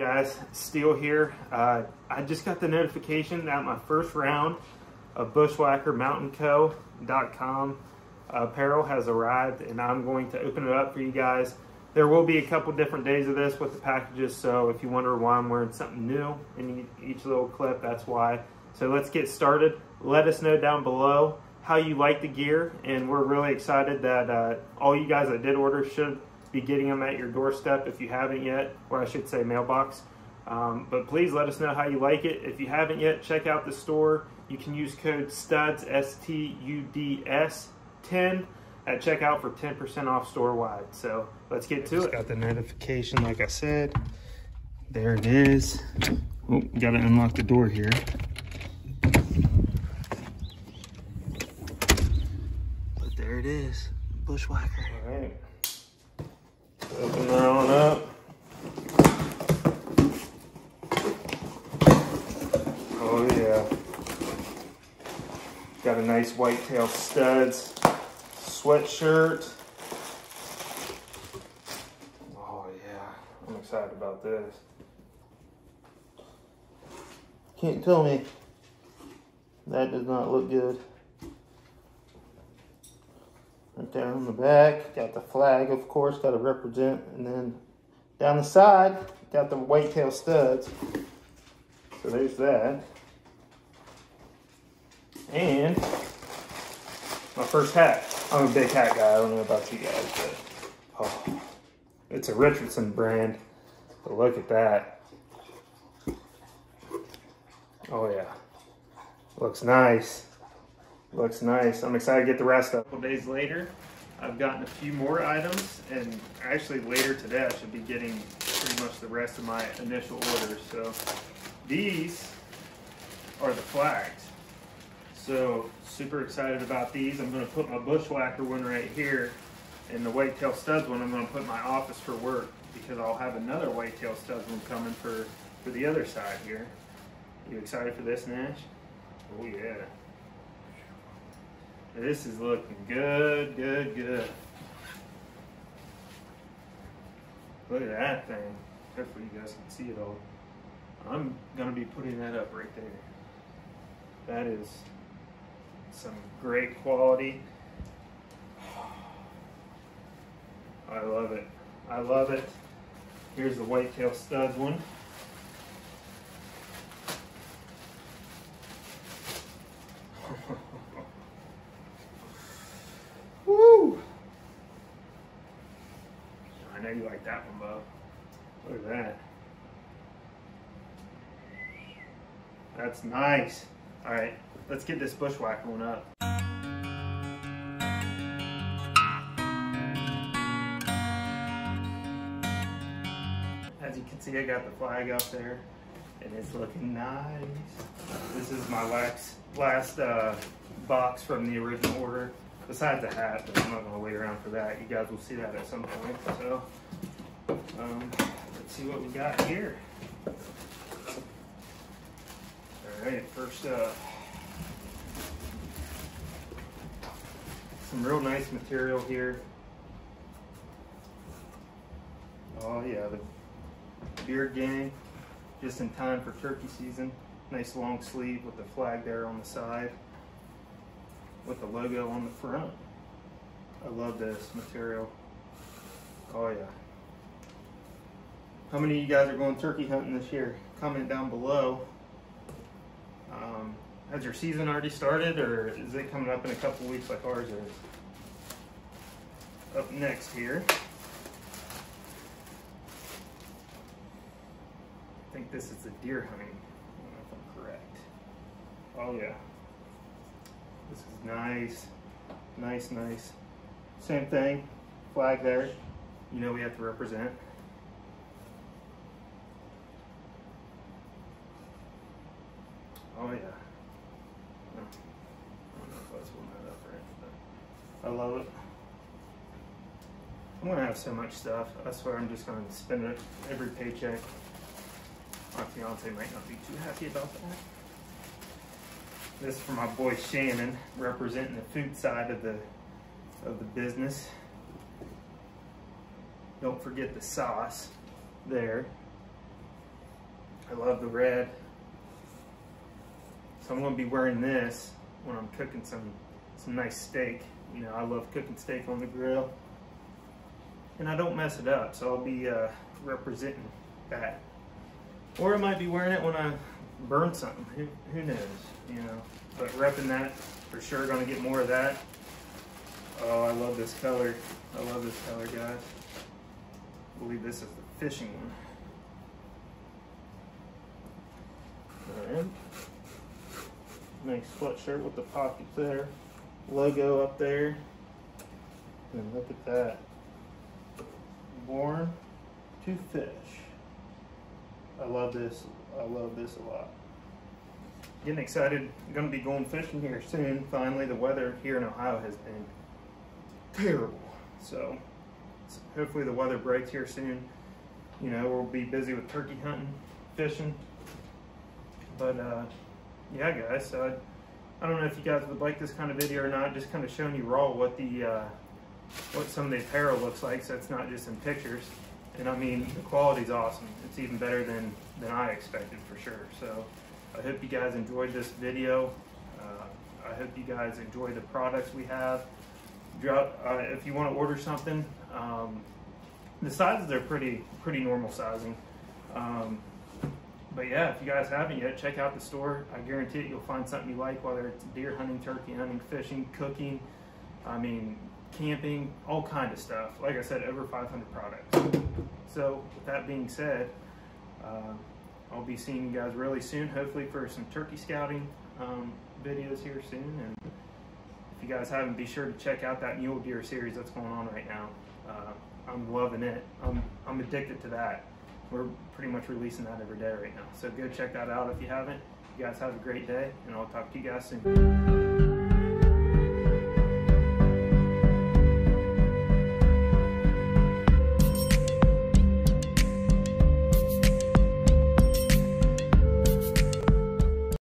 guys? Steele here. Uh, I just got the notification that my first round of bushwhackermountainco.com apparel has arrived and I'm going to open it up for you guys. There will be a couple different days of this with the packages, so if you wonder why I'm wearing something new in each little clip, that's why. So let's get started. Let us know down below how you like the gear, and we're really excited that uh, all you guys that did order should be getting them at your doorstep if you haven't yet, or I should say mailbox. Um, but please let us know how you like it. If you haven't yet, check out the store. You can use code STUDS, S-T-U-D-S, 10 at checkout for 10% off store wide. So let's get to it. Got the notification, like I said. There it is. Oh, gotta unlock the door here. But there it is, Bushwhacker. All right. Open that on up. Oh yeah. Got a nice whitetail studs sweatshirt. Oh yeah, I'm excited about this. Can't tell me that does not look good. Right there on the back, got the flag, of course, got to represent, and then down the side, got the whitetail studs. So there's that. And my first hat. I'm a big hat guy. I don't know about you guys, but oh, it's a Richardson brand. But look at that. Oh yeah, looks nice. Looks nice. I'm excited to get the rest of. A couple days later, I've gotten a few more items, and actually later today I should be getting pretty much the rest of my initial orders. So these are the flags. So super excited about these. I'm gonna put my bushwhacker one right here and the whitetail studs one I'm gonna put my office for work because I'll have another whitetail studs one coming for, for the other side here. You excited for this, Nash? Oh yeah. This is looking good, good, good. Look at that thing. Hopefully you guys can see it all. I'm gonna be putting that up right there. That is some great quality. I love it. I love it. Here's the whitetail studs one. Woo! I know you like that one, Bo. Look at that. That's nice. All right, let's get this bushwhack one up. As you can see, I got the flag up there and it's looking nice. This is my last, last uh, box from the original order, besides the hat, but I'm not gonna wait around for that. You guys will see that at some point. So, um, let's see what we got here. All right, first up. Some real nice material here. Oh yeah, the Beard Gang, just in time for turkey season. Nice long sleeve with the flag there on the side, with the logo on the front. I love this material. Oh yeah. How many of you guys are going turkey hunting this year? Comment down below. Um, has your season already started or is it coming up in a couple weeks like ours is? Up next here. I think this is the deer hunting, if I'm correct. Oh yeah. This is nice, nice, nice. Same thing, flag there. You know we have to represent. Oh yeah. I I love it. I'm gonna have so much stuff. I swear I'm just gonna spend it every paycheck. My fiance might not be too happy about that. This is for my boy Shannon, representing the food side of the of the business. Don't forget the sauce there. I love the red. So I'm gonna be wearing this when I'm cooking some, some nice steak. You know, I love cooking steak on the grill. And I don't mess it up, so I'll be uh, representing that. Or I might be wearing it when I burn something, who, who knows, you know. But repping that, for sure gonna get more of that. Oh, I love this color. I love this color, guys. I believe this is the fishing one. Alright. Nice sweatshirt with the pockets there. Logo up there. And look at that. Born to fish. I love this. I love this a lot. Getting excited. I'm going to be going fishing here soon. Finally, the weather here in Ohio has been terrible. So, so hopefully the weather breaks here soon. You know, we'll be busy with turkey hunting, fishing. But uh, yeah, guys. So I, I don't know if you guys would like this kind of video or not. Just kind of showing you raw what the uh, what some of the apparel looks like. So it's not just in pictures. And I mean, the quality's awesome. It's even better than than I expected for sure. So I hope you guys enjoyed this video. Uh, I hope you guys enjoy the products we have drop uh, if you want to order something. Um, the sizes are pretty pretty normal sizing. Um, but yeah, if you guys haven't yet, check out the store. I guarantee it, you'll find something you like, whether it's deer hunting, turkey hunting, fishing, cooking. I mean, camping, all kind of stuff. Like I said, over 500 products. So with that being said, uh, I'll be seeing you guys really soon, hopefully for some turkey scouting um, videos here soon. And if you guys haven't, be sure to check out that mule deer series that's going on right now. Uh, I'm loving it. I'm, I'm addicted to that. We're pretty much releasing that every day right now. So go check that out if you haven't. You guys have a great day, and I'll talk to you guys soon.